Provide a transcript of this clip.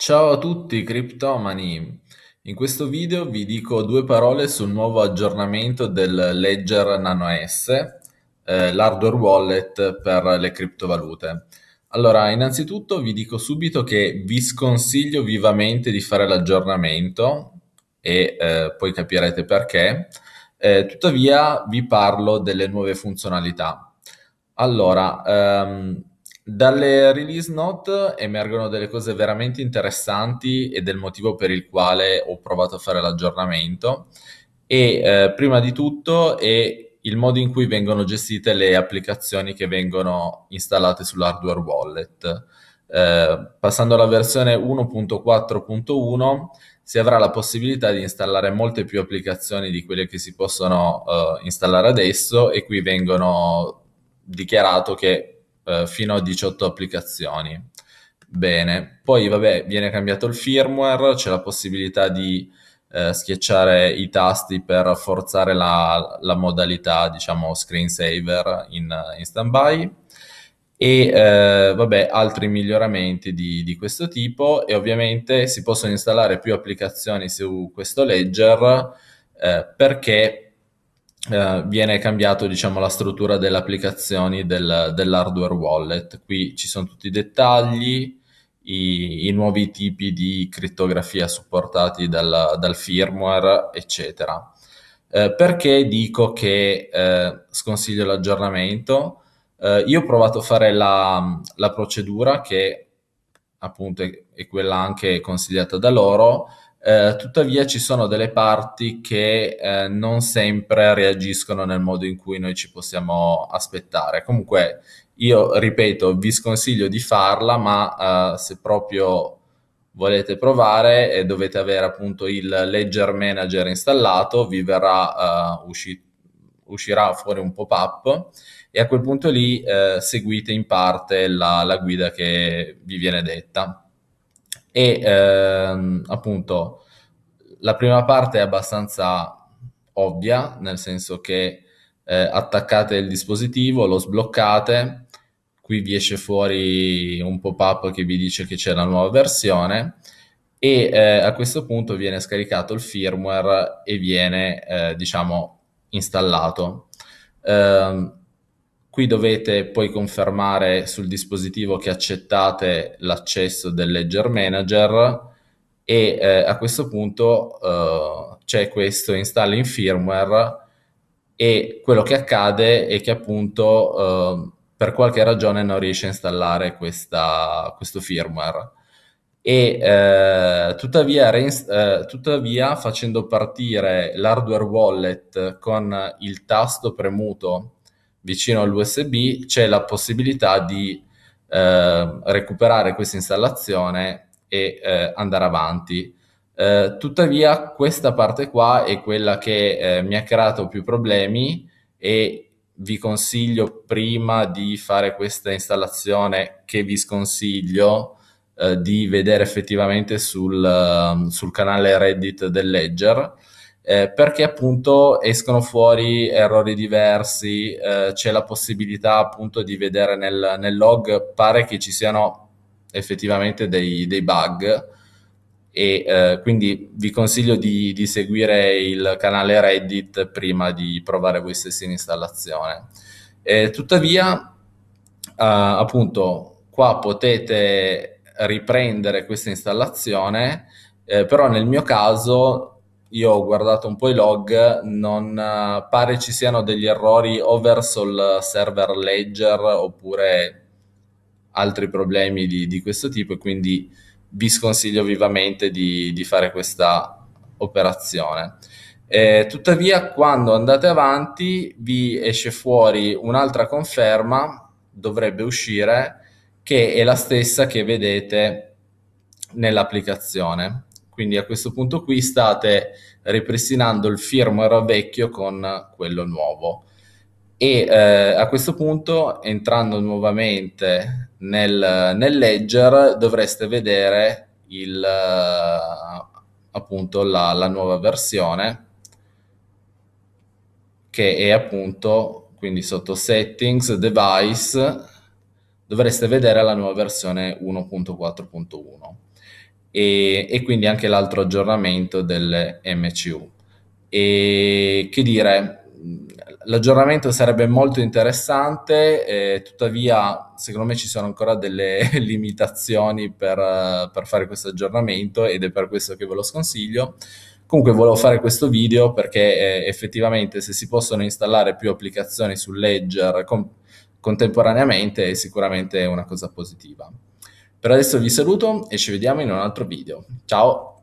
Ciao a tutti criptomani! In questo video vi dico due parole sul nuovo aggiornamento del Ledger Nano S, eh, l'hardware wallet per le criptovalute. Allora, innanzitutto vi dico subito che vi sconsiglio vivamente di fare l'aggiornamento e eh, poi capirete perché. Eh, tuttavia vi parlo delle nuove funzionalità. Allora, ehm, dalle release note emergono delle cose veramente interessanti ed è il motivo per il quale ho provato a fare l'aggiornamento. E eh, prima di tutto è il modo in cui vengono gestite le applicazioni che vengono installate sull'hardware wallet. Eh, passando alla versione 1.4.1 si avrà la possibilità di installare molte più applicazioni di quelle che si possono eh, installare adesso e qui vengono dichiarato che eh, fino a 18 applicazioni. Bene, poi vabbè, viene cambiato il firmware, c'è la possibilità di eh, schiacciare i tasti per forzare la, la modalità, diciamo, screensaver in, in standby e eh, vabbè, altri miglioramenti di, di, questo tipo e ovviamente si possono installare più applicazioni su questo ledger eh, perché eh, viene cambiato diciamo, la struttura delle applicazioni del, dell'hardware wallet. Qui ci sono tutti i dettagli, i, i nuovi tipi di crittografia supportati dal, dal firmware, eccetera. Eh, perché dico che eh, sconsiglio l'aggiornamento? Eh, io ho provato a fare la, la procedura che appunto è, è, quella anche consigliata da loro, eh, tuttavia ci sono delle parti che eh, non sempre reagiscono nel modo in cui noi ci possiamo aspettare. Comunque, io ripeto, vi sconsiglio di farla, ma eh, se proprio volete provare e dovete avere appunto il Ledger Manager installato, vi verrà uh, usci- uscirà fuori un pop-up e a quel punto lì uh, seguite in parte la, la guida che vi viene detta e ehm, appunto la prima parte è abbastanza ovvia, nel senso che eh, attaccate il dispositivo, lo sbloccate, qui vi esce fuori un pop-up che vi dice che c'è la nuova versione e eh, a questo punto viene scaricato il firmware e viene eh, diciamo installato. Eh, Qui dovete poi confermare sul dispositivo che accettate l'accesso del Ledger Manager e eh, a questo punto eh, c'è questo install in firmware e quello che accade è che appunto eh, per qualche ragione non riesce a installare questa, questo firmware. E eh, tuttavia, eh, tuttavia facendo partire l'hardware wallet con il tasto premuto vicino all'USB c'è la possibilità di eh, recuperare questa installazione e eh, andare avanti. Eh, tuttavia questa parte qua è quella che eh, mi ha creato più problemi e vi consiglio prima di fare questa installazione che vi sconsiglio eh, di vedere effettivamente sul, sul canale Reddit del Ledger eh, perché appunto escono fuori errori diversi, eh, c'è la possibilità appunto di vedere nel, nel, log, pare che ci siano effettivamente dei, dei bug e eh, quindi vi consiglio di, di, seguire il canale Reddit prima di provare voi stessi in installazione. tuttavia, eh, appunto, qua potete riprendere questa installazione, eh, però nel mio caso io ho guardato un po' i log, non uh, pare ci siano degli errori o verso server Ledger oppure altri problemi di, di questo tipo e quindi vi sconsiglio vivamente di, di fare questa operazione. Eh, tuttavia, quando andate avanti, vi esce fuori un'altra conferma, dovrebbe uscire, che è la stessa che vedete nell'applicazione. Quindi a questo punto qui state ripristinando il firmware vecchio con quello nuovo. E eh, a questo punto, entrando nuovamente nel, nel ledger, dovreste vedere il, uh, appunto la, la nuova versione che è appunto quindi sotto settings device dovreste vedere la nuova versione 1.4.1 e, e quindi anche l'altro aggiornamento delle MCU. E che dire, l'aggiornamento sarebbe molto interessante, eh, tuttavia secondo me ci sono ancora delle limitazioni per, per, fare questo aggiornamento ed è per questo che ve lo sconsiglio. Comunque volevo fare questo video perché eh, effettivamente se si possono installare più applicazioni su Ledger con, contemporaneamente è sicuramente una cosa positiva. Per adesso vi saluto e ci vediamo in un altro video. Ciao!